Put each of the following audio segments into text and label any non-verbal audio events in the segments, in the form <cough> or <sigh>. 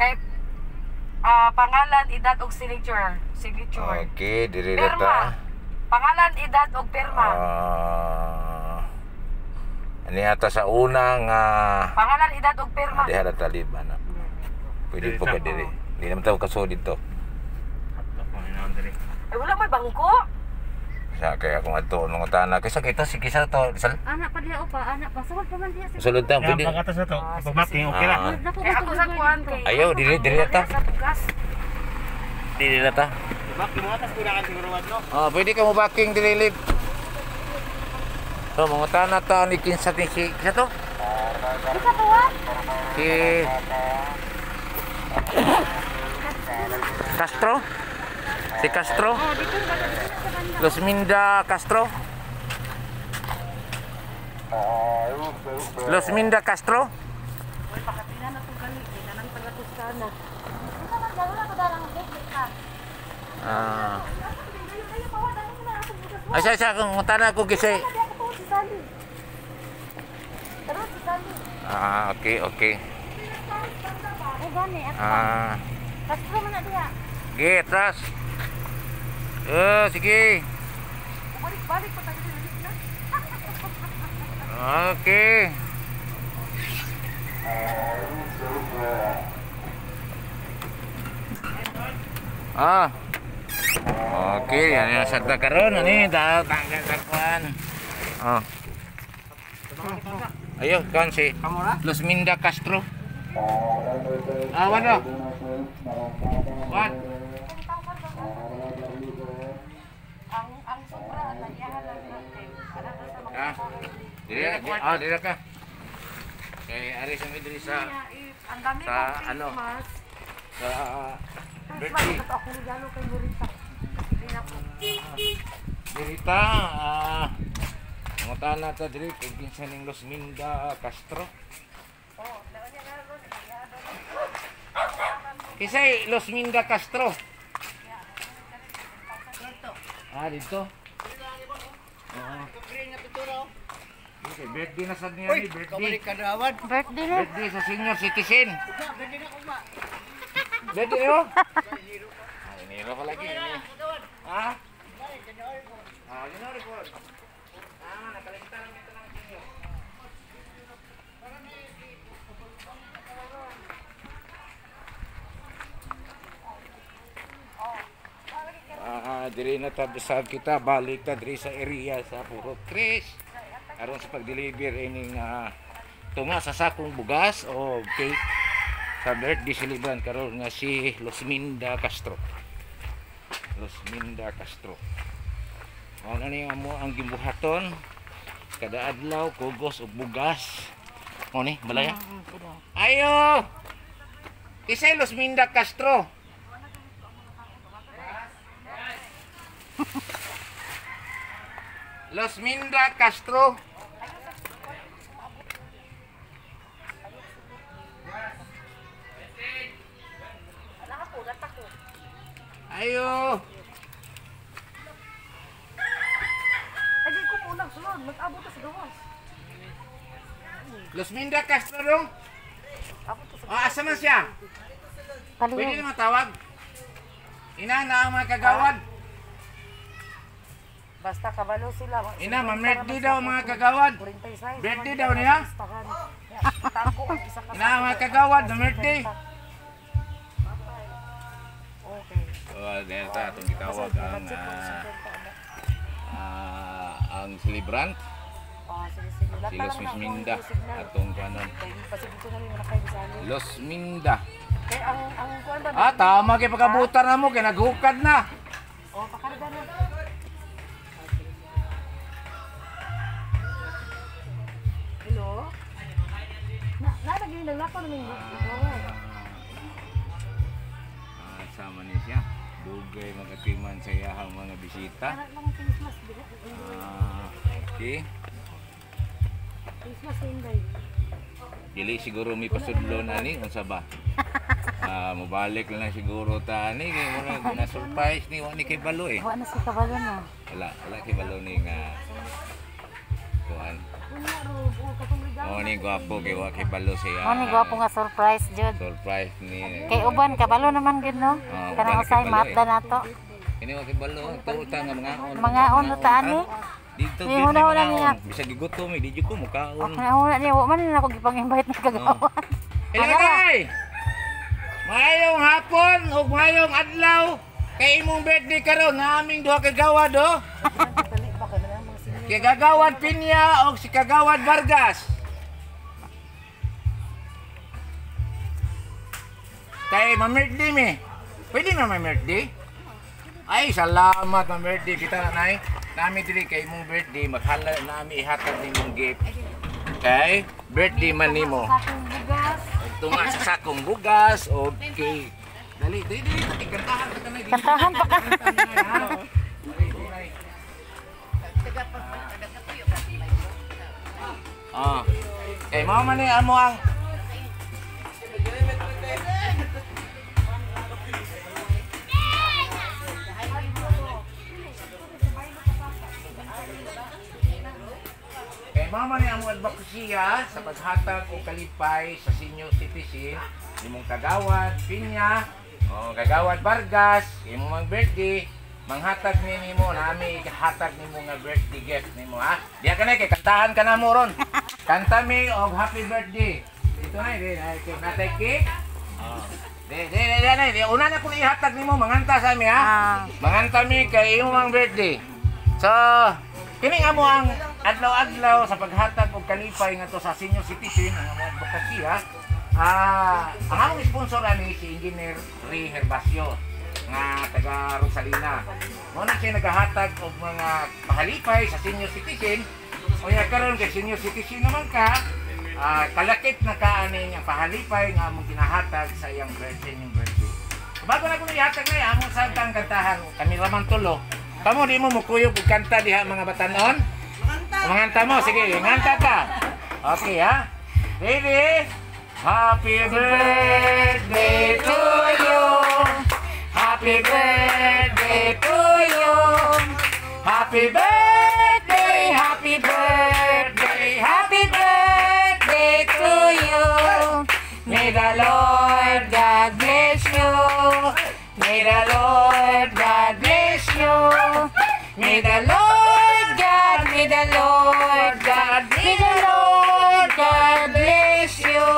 Kay ah, pangalan, edad ug signature. Signature. Okay, diri na ta. Pangalan, edad ug pirma. Ah. Ani ata sa unang ah Pangalan, edad ug pirma. Di hada talib ana. Pwede po ka diri. Di naman tayo kaso dito. Ay, wala may bangko. Sa kaya akong ato nung tana kaysa kita si kisa to sal. Anak pa diya o pa, anak pa. Sawad pa man diya. sa- Sulod ta pwede. pag atas na to. Pag mapping, okay lang. Ah. Eh, ako to sa dito? kay... Ayaw, dili dili na ta. Dili na ta. Bak, mo atas kan siguro no? Ah, pwede ka mo backing dili lib. So, mga tana ta ni kinsa ni si kisa to? Ika pa wa? Si Castro? si Castro Losminda Castro Losminda Castro Ah. Asa sa kung tana ko. Ah, okay, okay. Ah. Castro mana dia? Gitras. Eh, sige. Balik-balik pa tayo dito na. Okay. Ah. Okay, yan yung sagda karon ani da tanggal sa kuan. Oh. Ayo, kan si Los Minda Castro. Ah, wala. What? Ah. Dili, di- ah, dili ka. Kay ari sa midri sa Ang dami Sa ano? Sa birthday. ako kay Morita. Kasi rin ako. Dirita, ah, mga tana ta diri kung kinsa ning Los Minda Castro. Kisay Los Minda Castro. Ah, dito. Oo. Okay, birthday na sad niya ni birthday. Birthday na. Birthday sa senior citizen. Birthday mo? Ah, Enero pa lagi. Ha? Ah, January po. Ah, nakalista lang ito ng senior. Ah, diri na tabisag kita balik ta diri sa area sa Puro Chris. Aron sa pag-deliver ining ah, tunga sa sakong bugas o cake sa birthday celebrant karon nga si Losminda Castro. Losminda Castro. Mao na ni amo ang gimbuhaton kada adlaw kugos ug bugas. Mao ni balaya. Ayo. Kisay Losminda Castro. Losminda Castro. Ayo. Ay, di ko lang sunod. Mag-abot sa gawas. Losminda Castro dong. Ah, asa man siya? Pwede naman tawag. Ina na ang mga kagawad. Basta kabalo sila. Ina, ma-birthday daw mga kagawad. Birthday daw niya? Ina mga kagawad na birthday. Okay. Oh, delta atong gitawag ang ah, ah, ang celebrant Ah, sige, sige. si Los Minda atong kanon. Los Minda. Kaya ang, ang kuwan ba? Ah, tama kay pagkabutan na mo kay naghukad na. Oh, pakarga na. Nalagay na lako ng mga Ah, sama ni siya. Dugay magatiman sa iyahang mga bisita. Ah, okay. Christmas Sunday. Dili siguro may pasudlo na ni unsa ba? <laughs> Ah, mabalik lang siguro ta ni kay mo na surprise ni wa ni kay balo eh. Wa na si kabalo na. Wala, wala kay balo ni nga kuan. Unya ro, o katong regalo. Oh, ni gwapo kay wa kay balo siya. Mo ni gwapo nga surprise jud. surprise ni. Kay uban kabalo naman gid no. Ah, Kanang uban usay matda eh. nato. Kini wa kay balo tuta nga mga on. Mga ono ta ani. Dito ni una-una mga niya. on. Bisag gigutom eh, di jud ko mukaon. Ako na una niya, wa man na ako gipang-invite ni kagawan. Hello, Ano ba? day! Mayong hapon ug mayong adlaw kay imong birthday karon aming duha ka gawad oh. Kay gagawad Pinya o si kagawad Vargas. Kay mamirdi mi. Pwede na mamirdi? Ay, salamat birthday kita na nay. Nami diri kay imong birthday maghala nami ihatag nimong gift. Kay birthday man. Sakong bugas. Tunga sa sakong bugas o cake. Dali, dali, dali, kantahan ka na. Kantahan pa ka. Mao man ni amo ang Kay mama ni ang advokasya sa paghatag o kalipay sa senior citizen, imong kagawad, pinya, o kagawad Vargas, imong birthday, manghatag ni nimo nami hatag nimo nga birthday gift nimo ha. Diya ka na kay kantahan ka na mo ron. Kanta mi og happy birthday. Dito na di na kay natay cake. Oh. Di di di di, di. Una na ko ihatag nimo manganta sa mi ha. Ah. Manganta mi kay imong birthday. So, kini nga mo ang adlaw-adlaw sa paghatag og kalipay nga to sa senior citizen ang among advokasya. Ah, ang among sponsor ani si Engineer Ray Herbacio nga taga Rosalina. Mo na siya naghahatag og mga pahalipay sa senior citizen. Unya karon kay senior citizen naman ka, ah, kalakip na ka ani nga pahalipay nga among ginahatag sa iyang birthday ning birthday. Bago na ko ihatag na among sagtang kantahan kami raman tulo. Kamo di mo mukuyog og kanta diha mga batanon? Manganta mo, sige, nganta ka. Okay ha? Ready? Happy birthday to you. Happy birthday to you. Happy birthday, The Lord God, may the Lord God, may the Lord God bless you.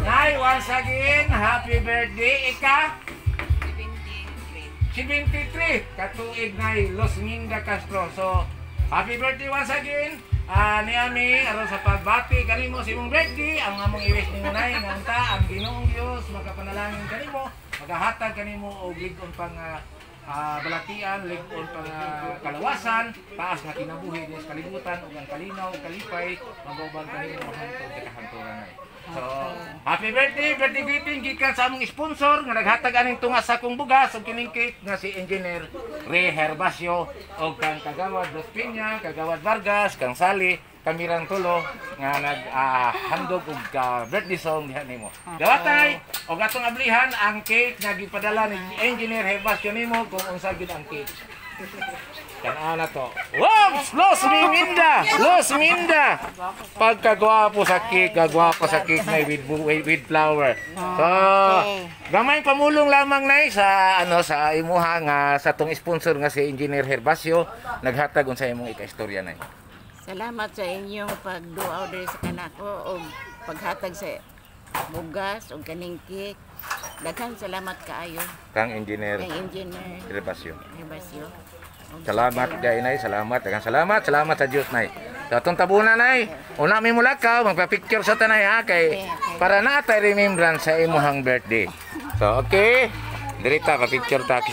Nay, once again, happy birthday, Ika. 73 katuig na Los Minda Castro. So, happy birthday once again. Ah, ni Ami, aron sa pagbati kanimo sa imong birthday, ang among iwis nimo nay nganta ang Ginoong Dios makapanalangin kanimo, magahatag kanimo og ligon pang ah, ah, balatian, ligon pang ah, kalawasan, taas nga kinabuhi din sa kalibutan ug ang kalinaw kalipay magubang kanimo hangtod sa kahanturan. So, happy birthday, birthday greeting gikan sa among sponsor nga naghatag aning tunga sa akong bugas ug kining nga si Engineer Ray Herbacio ug kang kagawad Dos Piña, kagawad Vargas, kang Sali, kamirang tulo nga nag ah, handog og ka birthday song diha nimo. Dawatay og atong ablihan ang cake nga gipadala ni Engineer Herbacio nimo kung unsa gid ang cake. Kanana to. Wow! Los Minda! Los Minda! Pagkagwapo sa cake, kagwapo sa cake na with, with, flower. So, Okay. gamay pamulong lamang na sa ano sa imuha nga sa tong sponsor nga si Engineer Herbacio naghatag unsa imong ika-istorya na. Salamat sa inyong pagduaw diri sa kanako o paghatag sa bugas o kaning cake. Daghang salamat kaayo Kang Engineer kay Engineer Herbacio. Herbasio. Salamat kay nay, salamat, daghang salamat, salamat sa Dios nay. Sa atong tabunan nay, una mi mula ka, magpa-picture sa tanay ha kay para na tay remembrance sa imong birthday. So okay, dirita pa picture ta.